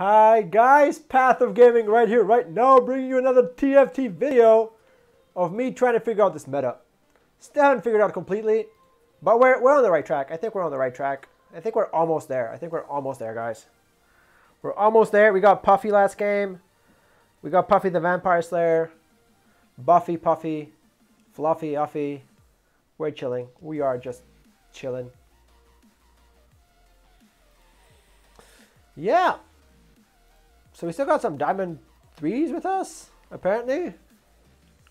Hi guys, Path of Gaming right here, right now, bringing you another TFT video of me trying to figure out this meta. Still haven't figured out completely, but we're, we're on the right track. I think we're on the right track. I think we're almost there. I think we're almost there, guys. We're almost there. We got Puffy last game. We got Puffy the Vampire Slayer. Buffy, Puffy, Fluffy, Uffy. We're chilling. We are just chilling. Yeah. So we still got some Diamond 3s with us, apparently.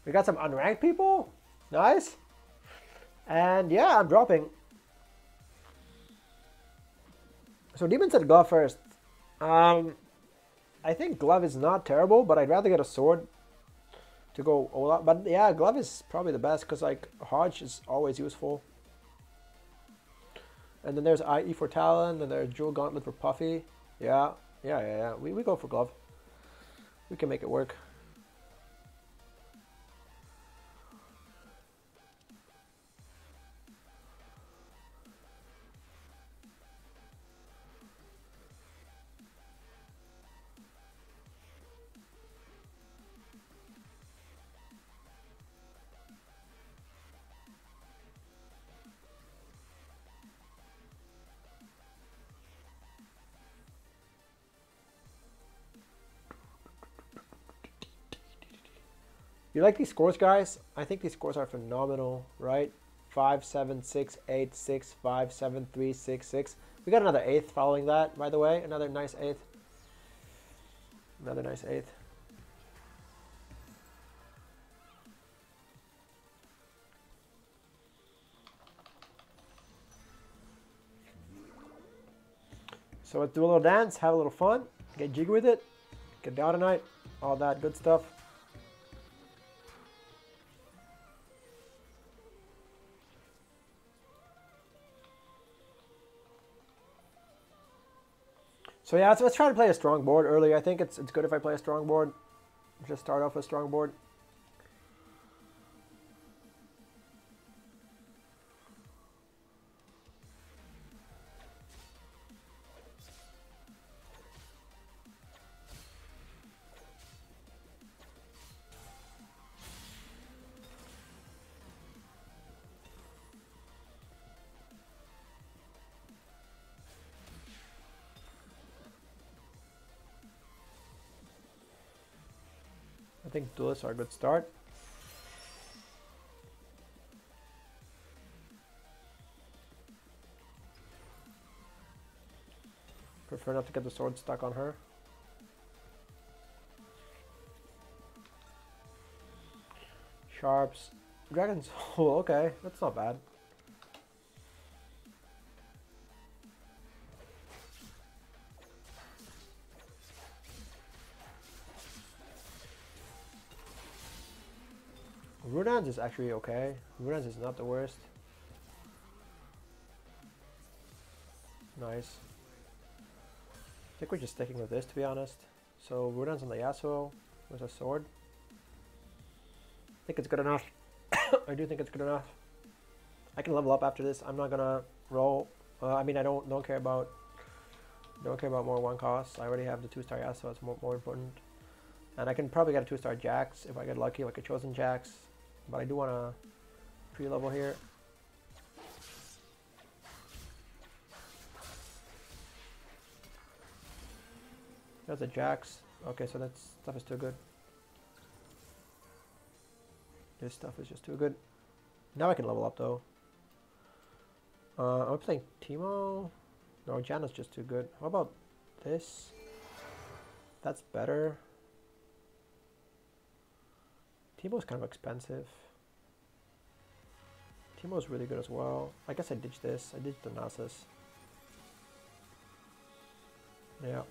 We got some unranked people. Nice. And yeah, I'm dropping. So Demon said glove first. Um, I think glove is not terrible, but I'd rather get a sword to go all out. But yeah, glove is probably the best because like Hodge is always useful. And then there's IE for Talon, and there's Jewel Gauntlet for Puffy. Yeah, yeah, yeah, yeah. We, we go for glove. We can make it work. You like these scores, guys? I think these scores are phenomenal, right? Five, seven, six, eight, six, five, seven, three, six, six. We got another eighth following that, by the way. Another nice eighth. Another nice eighth. So let's do a little dance, have a little fun, get jiggy with it, get down tonight, all that good stuff. So yeah, let's, let's try to play a strong board early. I think it's, it's good if I play a strong board. Just start off with a strong board. Think duelists are a good start. Prefer not to get the sword stuck on her. Sharps. Dragon's Oh, okay. That's not bad. Runaan's is actually okay. Runaan's is not the worst. Nice. I think we're just sticking with this to be honest. So Runaan's on the Yasuo with a sword. I think it's good enough. I do think it's good enough. I can level up after this. I'm not gonna roll. Uh, I mean, I don't don't care about don't care about more one costs. I already have the two star Yasuo. It's more more important. And I can probably get a two star Jax if I get lucky, like a chosen Jax. But I do want to pre-level here. There's a Jax. Okay, so that stuff is too good. This stuff is just too good. Now I can level up though. Uh, I'm playing Teemo. No, Janna's just too good. How about this? That's better. Teemo's kind of expensive. Teemo's really good as well. I guess I ditched this. I ditched the Nasus. Yeah.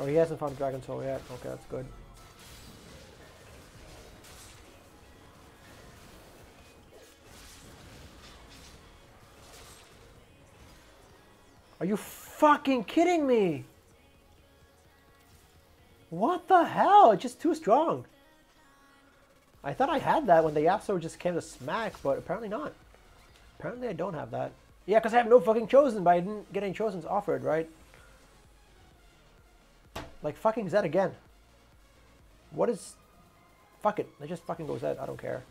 Oh, he hasn't found Dragon Soul yet. Okay, that's good. Are you fucking kidding me? What the hell? It's just too strong. I thought I had that when the Yasuo just came to smack, but apparently not. Apparently I don't have that. Yeah, because I have no fucking chosen, but I didn't get any chosens offered, right? Like fucking Zed again. What is... Fuck it. Let's just fucking go Zed. I don't care.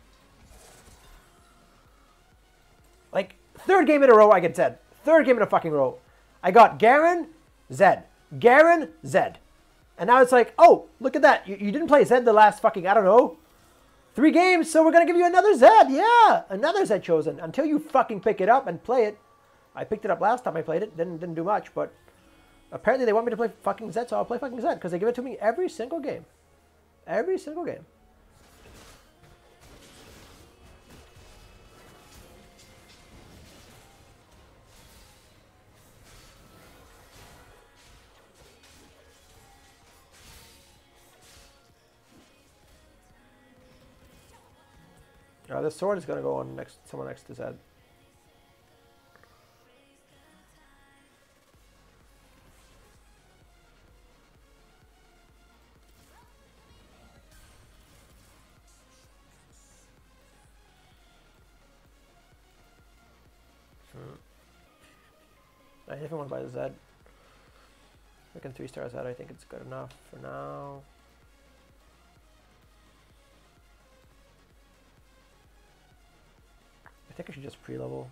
Like, third game in a row I get Zed. Third game in a fucking row. I got Garen, Zed. Garen, Zed. And now it's like, oh, look at that. You, you didn't play Zed the last fucking, I don't know, three games, so we're going to give you another Zed. Yeah, another Zed chosen until you fucking pick it up and play it. I picked it up last time I played it. Didn't, didn't do much, but apparently they want me to play fucking Zed, so I'll play fucking Zed because they give it to me every single game. Every single game. Uh, this sword is gonna go on next someone next to Zed. Hmm. Buy the Zed. I can three stars Zed. I think it's good enough for now. Think I should just pre-level.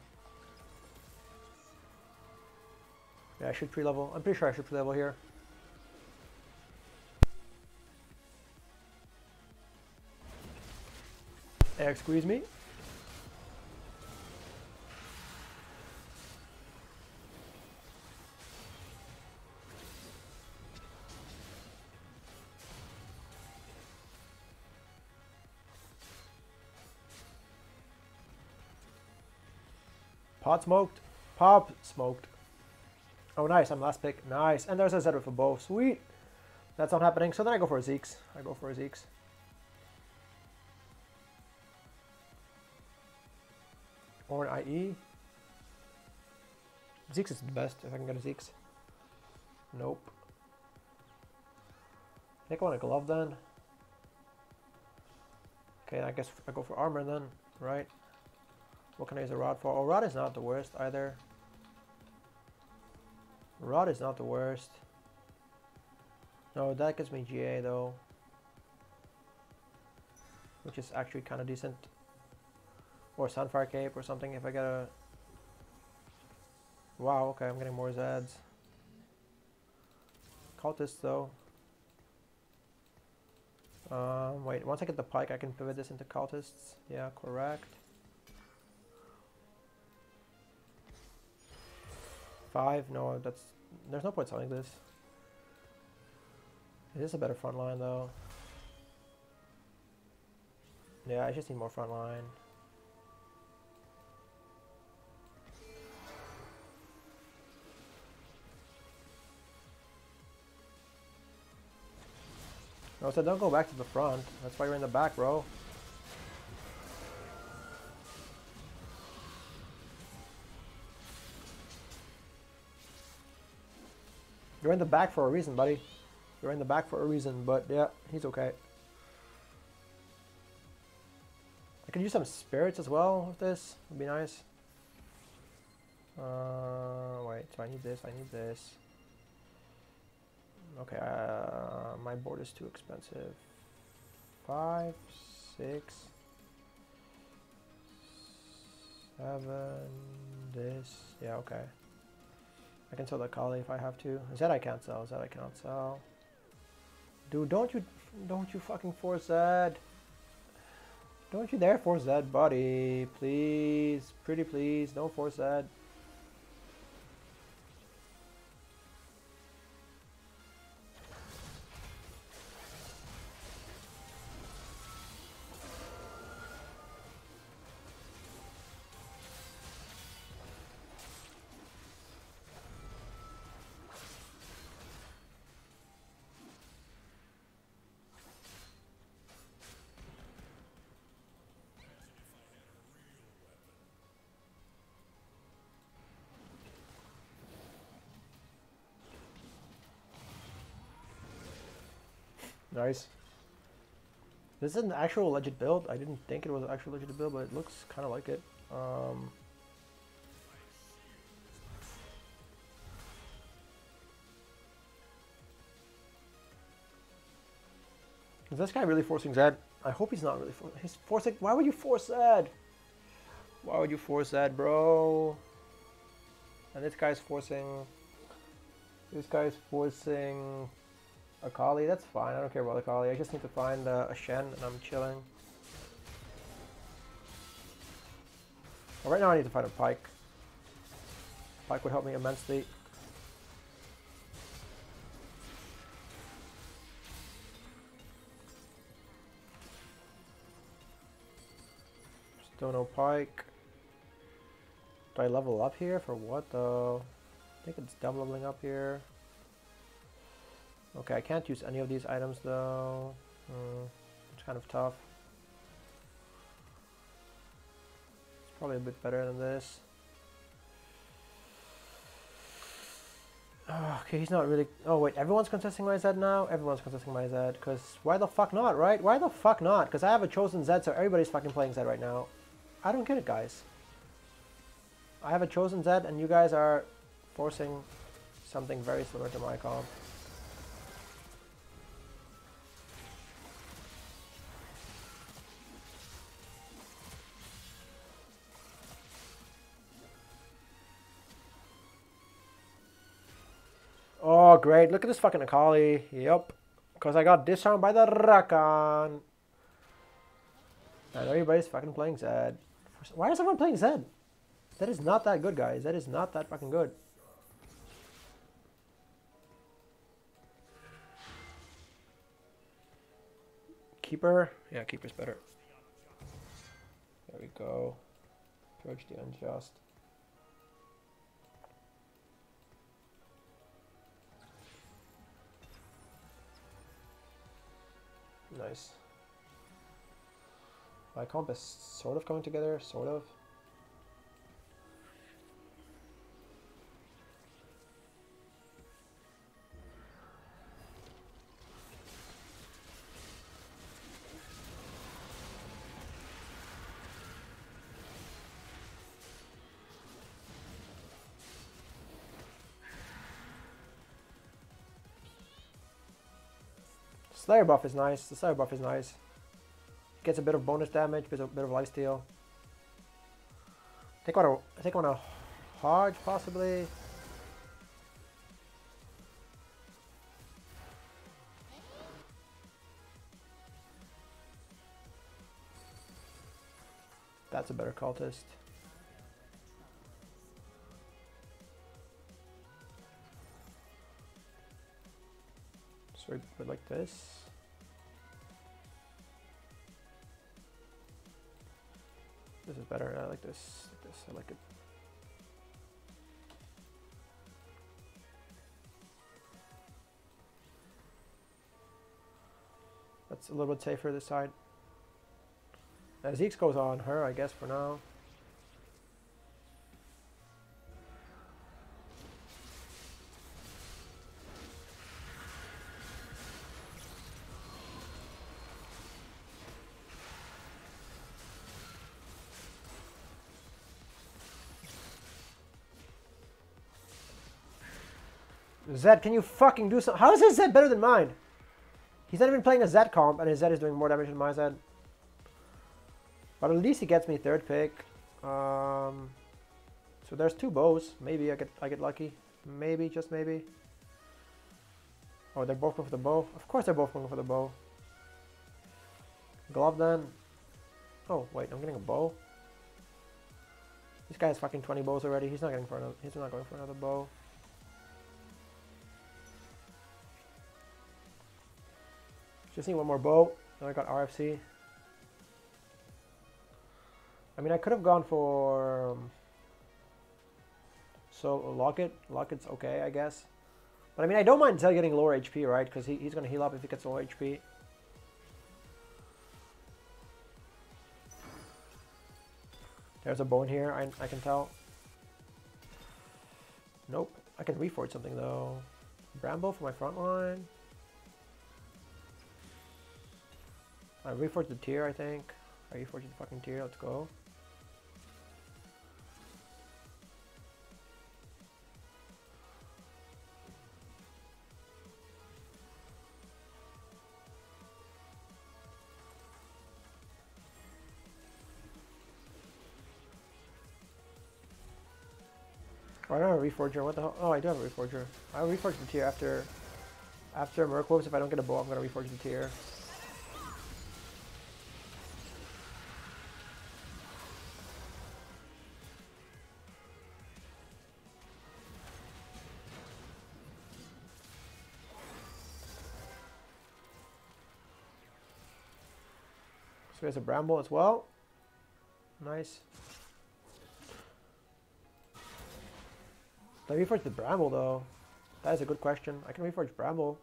Yeah, I should pre-level. I'm pretty sure I should pre-level here. Excuse me. Pot smoked. Pop smoked. Oh, nice. I'm last pick. Nice. And there's a Zed for both. Sweet. That's not happening. So then I go for a Zeke's. I go for a Zeke's. Or an IE. Zeke's is the best if I can get a Zeke's. Nope. I think I want a glove then. Okay, I guess I go for armor then, right? What can I use a rod for? Oh, rod is not the worst either. Rod is not the worst. No, that gives me GA though. Which is actually kind of decent. Or Sunfire Cape or something if I get a... Wow, okay, I'm getting more Zeds. Cultists though. Um, wait, once I get the Pyke I can pivot this into cultists. Yeah, correct. Five? No, that's there's no point selling this. It is a better front line though. Yeah, I just need more front line. No, so don't go back to the front. That's why you're in the back, bro. You're in the back for a reason, buddy. You're in the back for a reason, but yeah, he's okay. I could use some spirits as well with this. Would be nice. Uh, wait, so I need this, I need this. Okay, uh, my board is too expensive. Five, six, seven, this. Yeah, okay. I can sell the Kali if I have to. Zed I can't sell. Zed I cannot sell. Dude, don't you, don't you fucking force that. Don't you dare force that, buddy. Please, pretty please, don't force that. Nice. This is an actual legit build. I didn't think it was an actual legit build, but it looks kind of like it. Um, is this guy really forcing Zed? I hope he's not really forcing. He's forcing. Why would you force Zed? Why would you force Zed, bro? And this guy's forcing. This guy's forcing Akali, that's fine. I don't care about Akali. I just need to find uh, a Shen and I'm chilling. Well, right now I need to find a Pyke. Pike would help me immensely. Still no Pyke. Do I level up here? For what though? I think it's double leveling up here. Okay, I can't use any of these items though. Hmm, it's kind of tough. It's probably a bit better than this. Oh, okay, he's not really... Oh wait, everyone's contesting my Zed now? Everyone's contesting my Zed, because why the fuck not, right? Why the fuck not? Because I have a chosen Zed, so everybody's fucking playing Zed right now. I don't get it, guys. I have a chosen Zed, and you guys are forcing something very similar to my comp. Great. Look at this fucking Akali. Yep. Because I got disarmed by the Rakan. And everybody's fucking playing Zed. Why is everyone playing Zed? That is not that good, guys. That is not that fucking good. Keeper? Yeah, Keeper's better. There we go. Approach the unjust. Nice. My comp is sort of coming together, sort of. Slayer buff is nice. The Slayer buff is nice. Gets a bit of bonus damage, bit of, bit of lifesteal. Take on a take on a Hodge possibly. That's a better cultist. But like this. This is better. I like this. Like this. I like it. That's a little bit safer this side. As goes on her, I guess, for now. Zed, can you fucking do something? How is his Zed better than mine? He's not even playing a Zed comp, and his Zed is doing more damage than my Zed. But at least he gets me third pick. Um, so there's two bows. Maybe I get I get lucky. Maybe, just maybe. Oh, they're both going for the bow. Of course they're both going for the bow. Glove then. Oh, wait, I'm getting a bow. This guy has fucking 20 bows already. He's not getting for another. He's not going for another bow. Just need one more bow. Now I got RFC. I mean, I could have gone for... Um, so, Locket. Locket's okay, I guess. But I mean, I don't mind Zell getting lower HP, right? Because he, he's going to heal up if he gets lower HP. There's a bone here, I, I can tell. Nope. I can reforge something, though. Bramble for my front line. I reforged the tier, I think. I reforged the fucking tier, let's go. Oh, I don't have a reforger. What the hell? Oh, I do have a reforger. I'll reforge the tier after after Merc. If I don't get a bow, I'm gonna reforge the tier. So there's a Bramble as well. Nice. Do I reforge the Bramble though? That is a good question. I can reforge Bramble.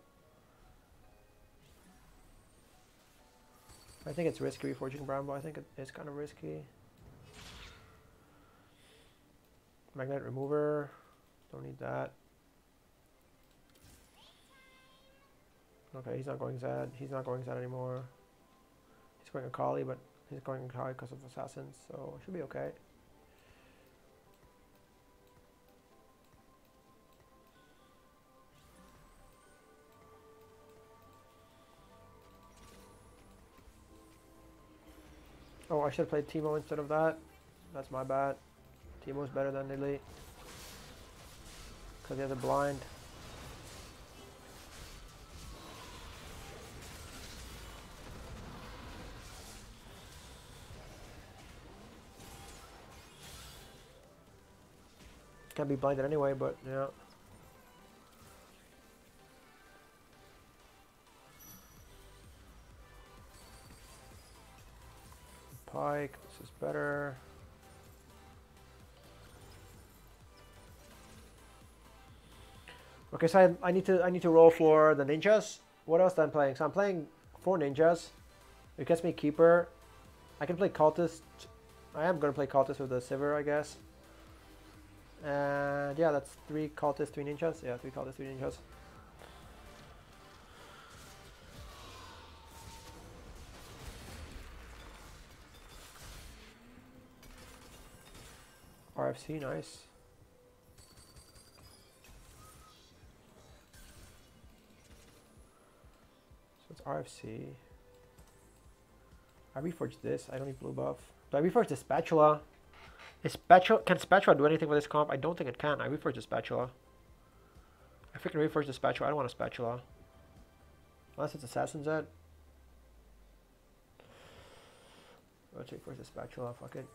I think it's risky reforging Bramble. I think it is kind of risky. Magnet remover. Don't need that. Okay, he's not going Zed. He's not going Zed anymore. He's going Akali, but he's going Akali because of Assassins, so should be okay. Oh, I should have played Teemo instead of that. That's my bad. Teemo's better than Elite. Because he has a blind. Can't be blinded anyway, but yeah. Pyke, this is better. Okay, so I, I, need to I need to roll for the ninjas. What else am I playing? So I'm playing four ninjas. It gets me keeper. I can play cultist. I am gonna play cultist with the Sivir, I guess. And yeah, that's three cultists, three ninjas. Yeah, three cultists, three ninjas. RFC, nice. So it's RFC. I reforged this. I don't need blue buff. Do I reforge the spatula? Is spatula can spatula do anything with this comp? I don't think it can. I the spatula. I freaking the spatula. I don't want a spatula. Unless it's Assassin Zed. First the spatula. Fuck it.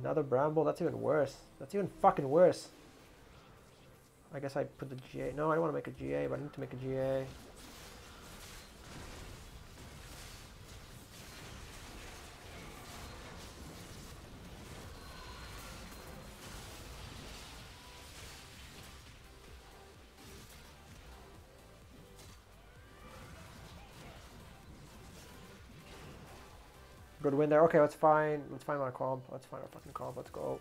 Another Bramble? That's even worse. That's even fucking worse. I guess I put the GA. No, I don't want to make a GA, but I need to make a GA. Good win there. Okay, let's find let's find our comp. Let's find our fucking comp. Let's go.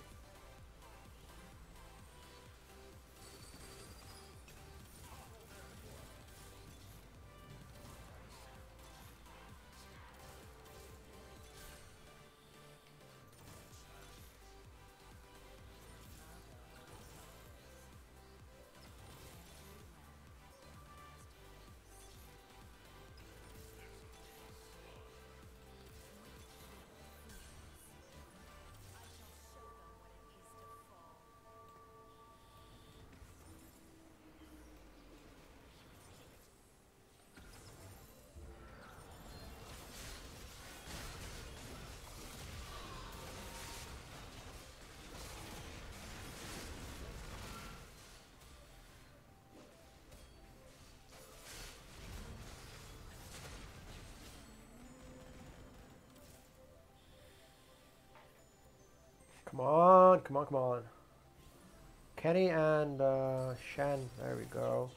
Come on, come on. Kennen and uh, Shen, there we go.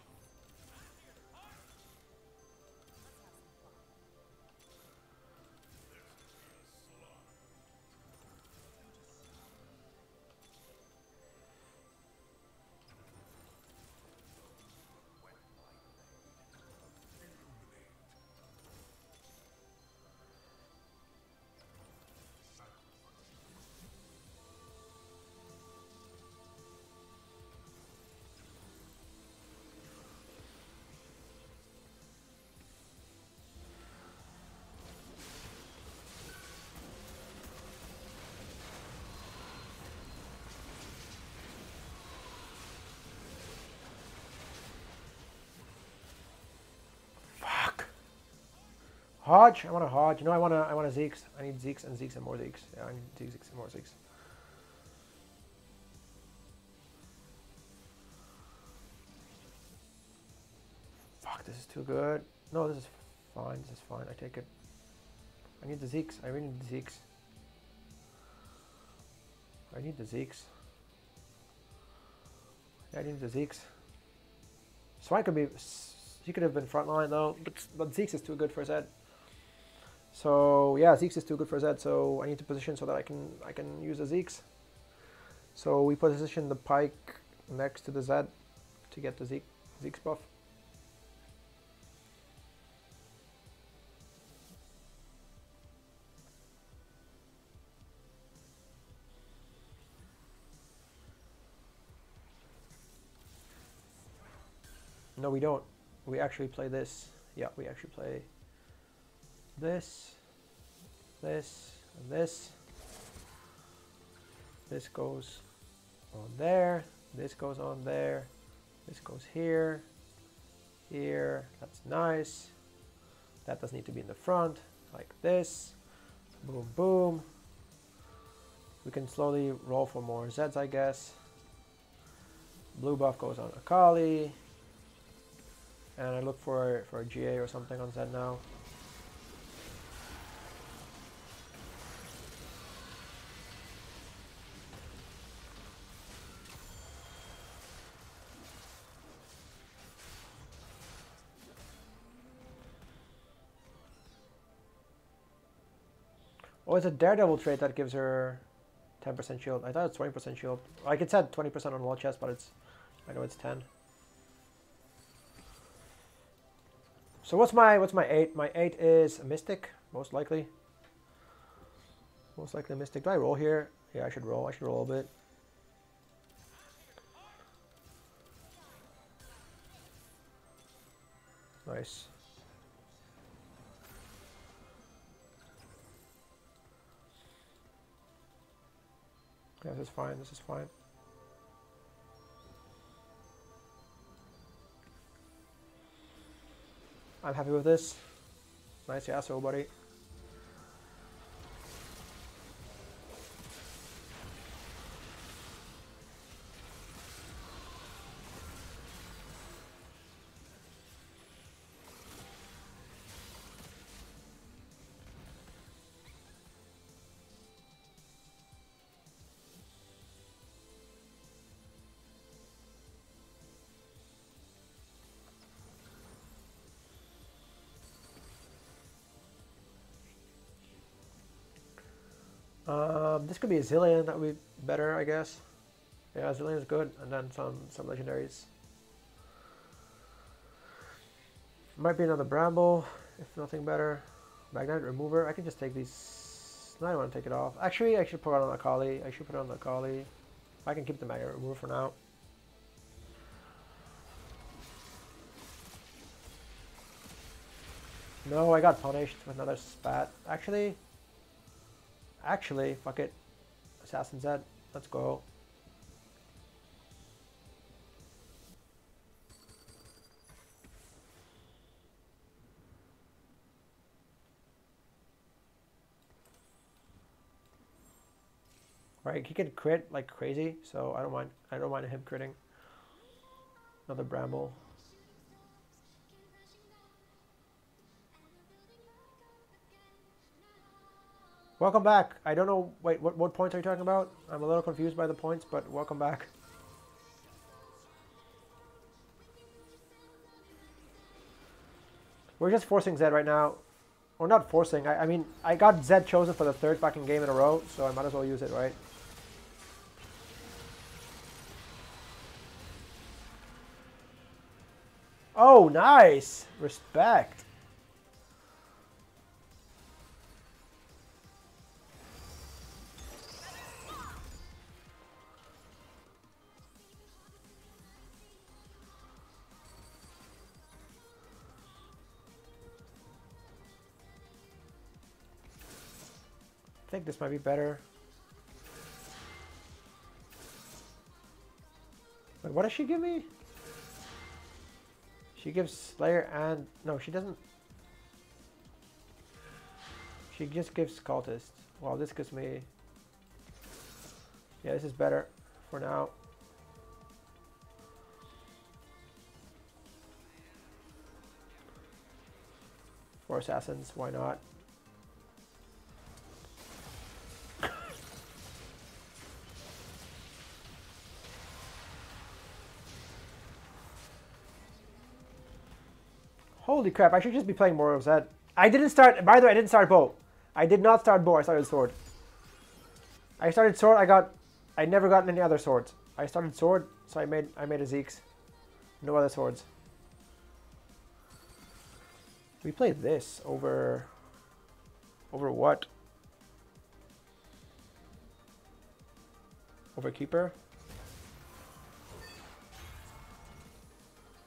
Hodge? I want a Hodge. No, I want a, I want a Zeke's. I need Zeke's and Zeke's and more Zeke's. Yeah, I need Zeke's and more Zeke's. Fuck, this is too good. No, this is fine. This is fine. I take it. I need the Zeke's. I really need the Zeke's. I need the Zeke's. I need the Zeke's. Swine could be... He could have been frontline though, but, but Zeke's is too good for Zed. So yeah, Zeke's is too good for Zed, so I need to position so that I can I can use the Zeke's. So we position the Pyke next to the Zed to get the Zeke, Zeke's buff. No, we don't. We actually play this. Yeah, we actually play this, this, and this. This goes on there. This goes on there. This goes here. Here. That's nice. That doesn't need to be in the front, like this. Boom, boom. We can slowly roll for more Zeds, I guess. Blue buff goes on Akali. And I look for, for a GA or something on Zed now. Oh, it's a Daredevil trait that gives her 10% shield. I thought it's 20% shield. Like it said 20% on wall chest, but it's I know it's 10. So what's my what's my eight? My eight is mystic, most likely. Most likely mystic. Do I roll here? Yeah, I should roll. I should roll a bit. Nice. Yeah, this is fine. This is fine. I'm happy with this. Nice Yasuo, buddy. Um, this could be a Zilean, that would be better, I guess. Yeah, Zilean is good, and then some some legendaries. Might be another Bramble, if nothing better. Magnet Remover, I can just take these. No, I don't want to take it off. Actually, I should put it on Akali. I should put it on Akali. I can keep the Magnet Remover for now. No, I got punished with another spat. Actually, Actually, fuck it. Assassin Zed. Let's go. Right, he can crit like crazy, so I don't mind. I don't mind him critting. Another bramble. Welcome back. I don't know, wait, what, what points are you talking about? I'm a little confused by the points, but welcome back. We're just forcing Zed right now. Or not forcing, I, I mean, I got Zed chosen for the third fucking game in a row, so I might as well use it, right? Oh, nice! Respect. Think this might be better. Wait, what does she give me? She gives Slayer and... No, she doesn't... She just gives cultists. Well, this gives me... Yeah, this is better for now. Four assassins, why not? Holy crap, I should just be playing more of Zed. I didn't start, by the way, I didn't start bow. I did not start bow, I started sword. I started sword, I got, I never got any other swords. I started sword, so I made, I made a Zeke's. No other swords. We played this over, over what? Over Keeper?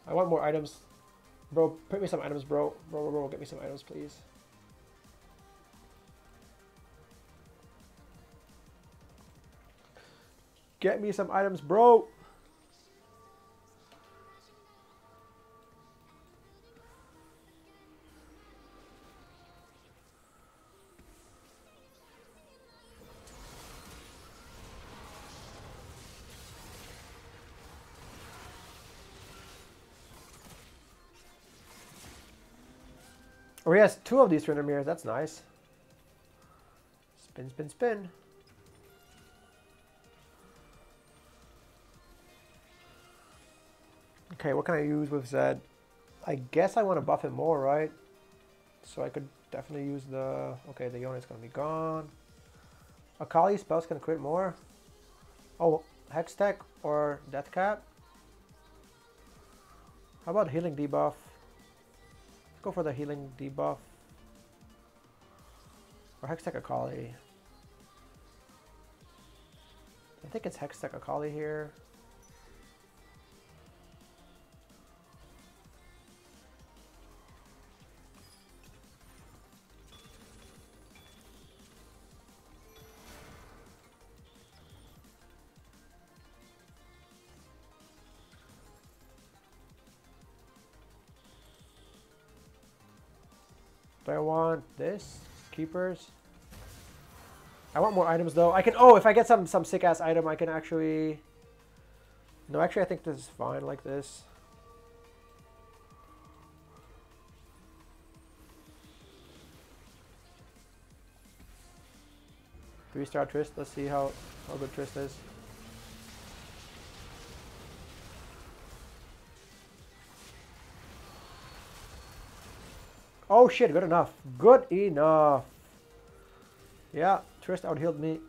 I want more items. Bro, put me some items, bro. Bro, bro, bro, get me some items, please. Get me some items, bro. Oh, he has two of these render mirrors. That's nice. Spin, spin, spin. Okay, what can I use with Zed? I guess I want to buff him more, right? So I could definitely use the... Okay, the Yone is going to be gone. Akali spells can crit more. Oh, Hextech or Death Cap? How about healing debuff? Go for the healing debuff. Or Hextech Akali. I think it's Hextech Akali here. Want this? Keepers? I want more items though. I can, oh, if I get some, some sick ass item, I can actually, no, actually I think this is fine like this. Three star Trist, let's see how, how good Trist is. Oh shit, good enough. Good enough. Yeah, Trist out healed me.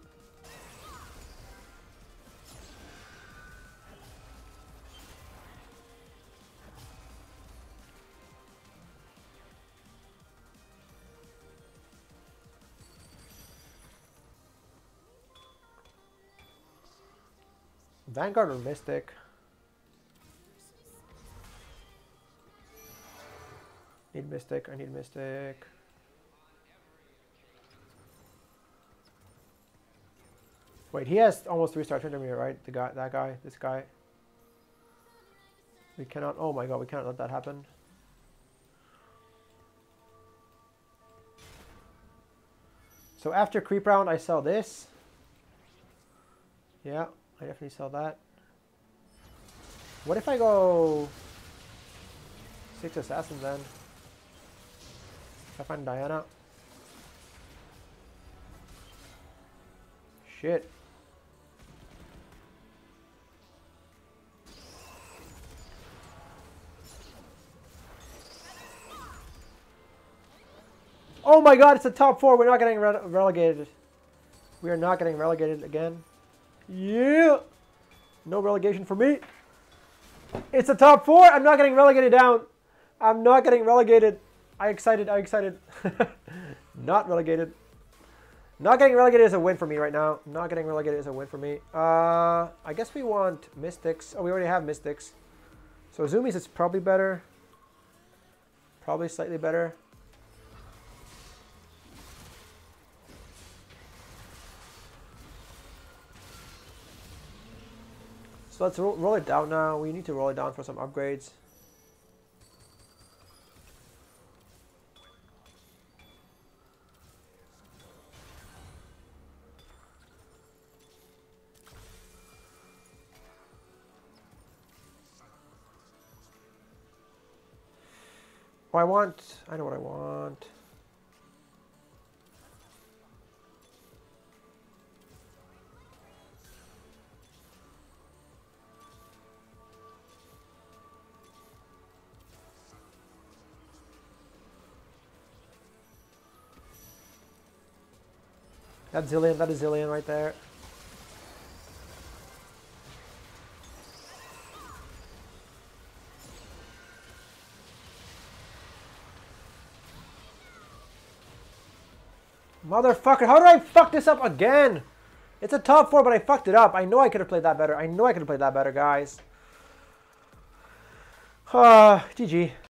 Vanguard or Mystic? Need Mystic, I need Mystic. Wait, he has almost three star Tryndamere, right? The guy, that guy, this guy. We cannot, oh my god, we cannot let that happen. So after creep round, I sell this. Yeah, I definitely sell that. What if I go six assassins then? I find Diana. Shit. Oh my god, it's the top four. We're not getting re relegated. We are not getting relegated again. Yeah. No relegation for me. It's the top four. I'm not getting relegated down. I'm not getting relegated. I excited, I excited. Not relegated. Not getting relegated is a win for me right now. Not getting relegated is a win for me. Uh, I guess we want Mystics. Oh, we already have Mystics. So Zoomies is probably better. Probably slightly better. So let's ro roll it down now. We need to roll it down for some upgrades. Oh, I want... I know what I want. That Zilean, that is Zilean right there. Motherfucker, how did I fuck this up again? It's a top four, but I fucked it up. I know I could have played that better. I know I could have played that better, guys. Uh, GG.